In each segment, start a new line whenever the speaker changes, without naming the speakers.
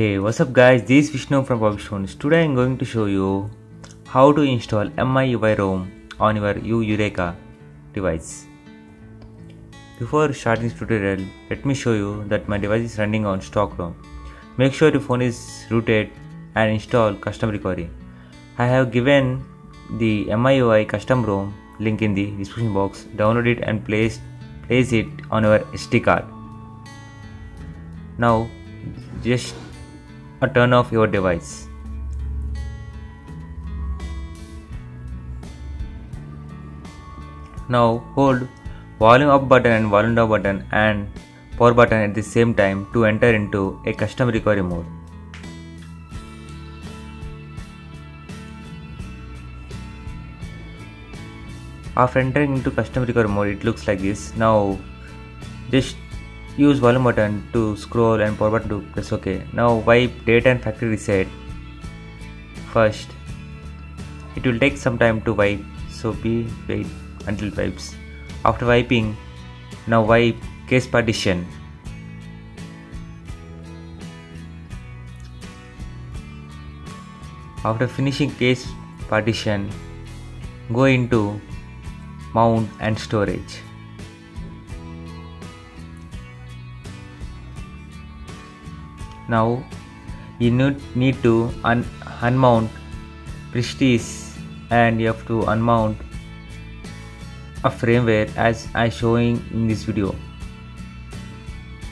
Hey, what's up guys? This is Vishnu from Bobstones. Today I'm going to show you how to install MIUI ROM on your Yureka device. Before starting this tutorial, let me show you that my device is running on stock ROM. Make sure your phone is rooted and install custom recovery. I have given the MIUI custom ROM link in the description box. Download it and place, place it on your SD card. Now just or turn off your device. Now hold volume up button and volume down button and power button at the same time to enter into a custom recovery mode. After entering into custom recovery mode it looks like this. Now just use volume button to scroll and power button to press ok. Now wipe data and factory reset first. It will take some time to wipe so be wait until wipes. After wiping now wipe cache partition. After finishing cache partition go into mount and storage Now you need to un unmount persist and you have to unmount a firmware as I showing in this video.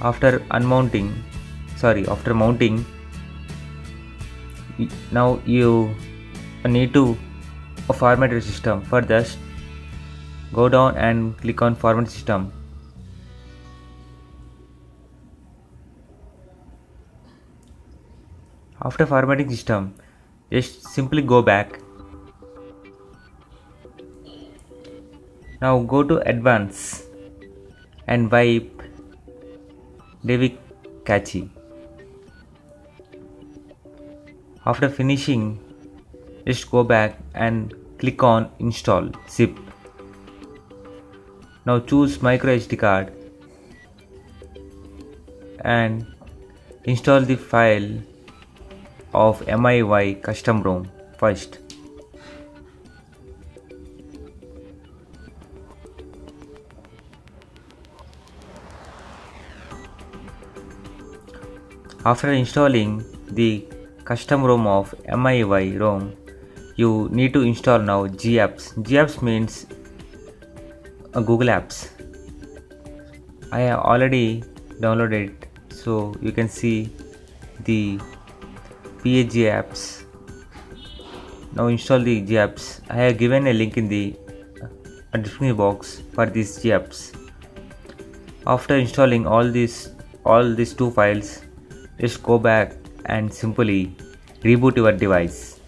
After unmounting, sorry, after mounting, now you need to format your system. For this, go down and click on format system After formatting system, just simply go back. Now go to advanced and wipe Dalvik Cache. After finishing, just go back and click on install zip. Now choose micro SD card and install the file of MIUI custom ROM first. After installing the custom ROM of MIUI ROM, you need to install now GApps. GApps means uh, Google Apps. I have already downloaded it so you can see the PAG apps. Now install the GApps. I have given a link in the uh, description box for these GApps. After installing all these all these two files, just go back and simply reboot your device.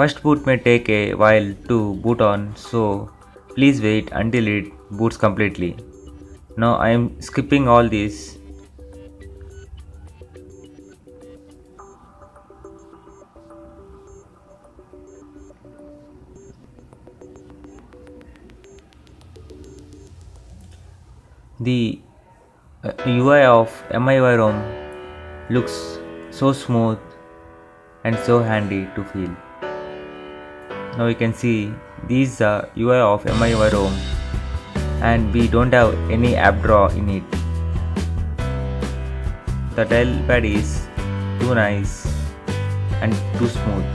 First boot may take a while to boot on so please wait until it boots completely. Now I am skipping all these. The UI uh, of MIUI ROM looks so smooth and so handy to feel. Now you can see these are UI of MIUI ROM and we don't have any app drawer in it. The dial pad is too nice and too smooth.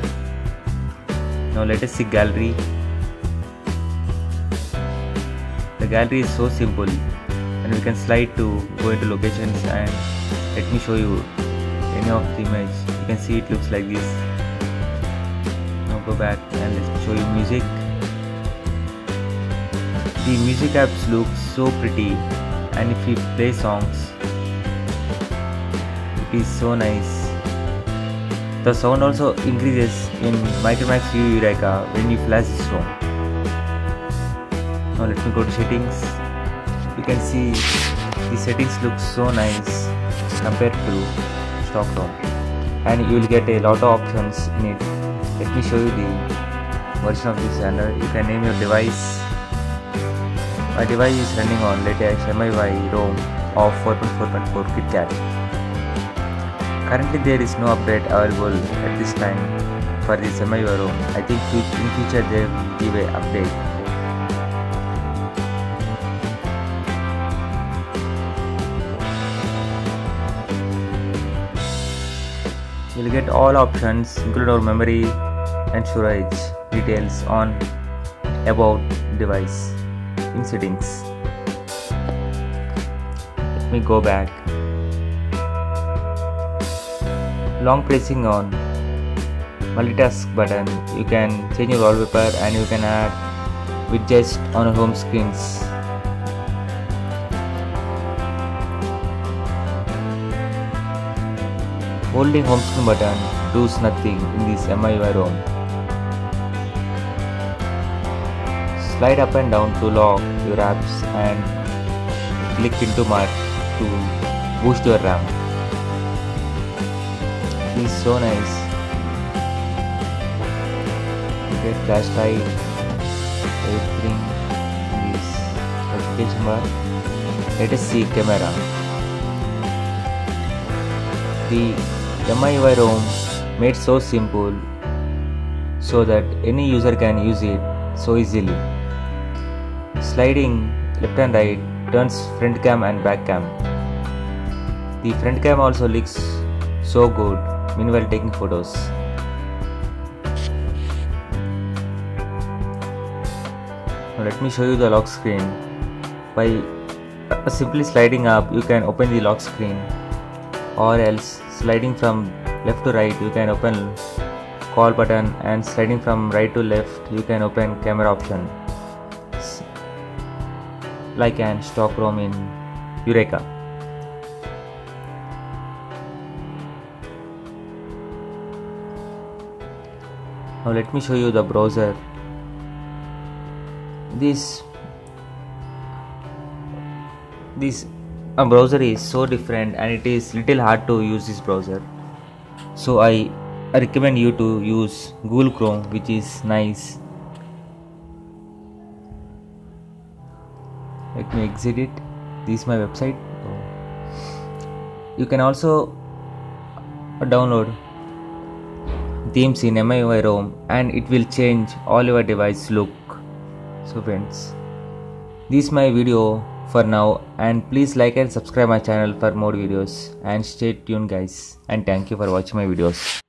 Now let us see gallery. The gallery is so simple and we can slide to go into locations and let me show you any of the image. You can see it looks like this go back and let me show you music. The music apps look so pretty and if you play songs it is so nice. The sound also increases in Micromax YU Yureka when you flash this ROM now let me go to settings. You can see the settings look so nice compared to stock ROM and you will get a lot of options in it let me show you the version of this and you can name your device. My device is running on latest MIUI ROM of 4.4.4 KitKat currently there is no update available at this time for this MIUI ROM. I think in future they will give a update You'll get all options include our memory and storage details on about device in settings. Let me go back. Long pressing on multitask button you can change your wallpaper and you can add widgets on home screens Holding home screen button does nothing in this MIUI ROM. Slide up and down to lock your apps and click into mark to boost your RAM. It is so nice. Get flashlight, everything in this notification bar. Let us see camera. The MIUI ROM made so simple so that any user can use it so easily. Sliding left and right turns front cam and back cam. The front cam also looks so good meanwhile taking photos. Now let me show you the lock screen. By simply sliding up you can open the lock screen or else sliding from left to right you can open call button and sliding from right to left you can open camera option like an stock ROM in Yureka. Now let me show you the browser. This this a browser is so different and it is little hard to use this browser. So I, recommend you to use Google Chrome which is nice. Let me exit it. This is my website. You can also download themes in MIUI ROM and it will change all your device look. So friends this is my video for now. And please like and subscribe my channel for more videos. And stay tuned guys. And thank you for watching my videos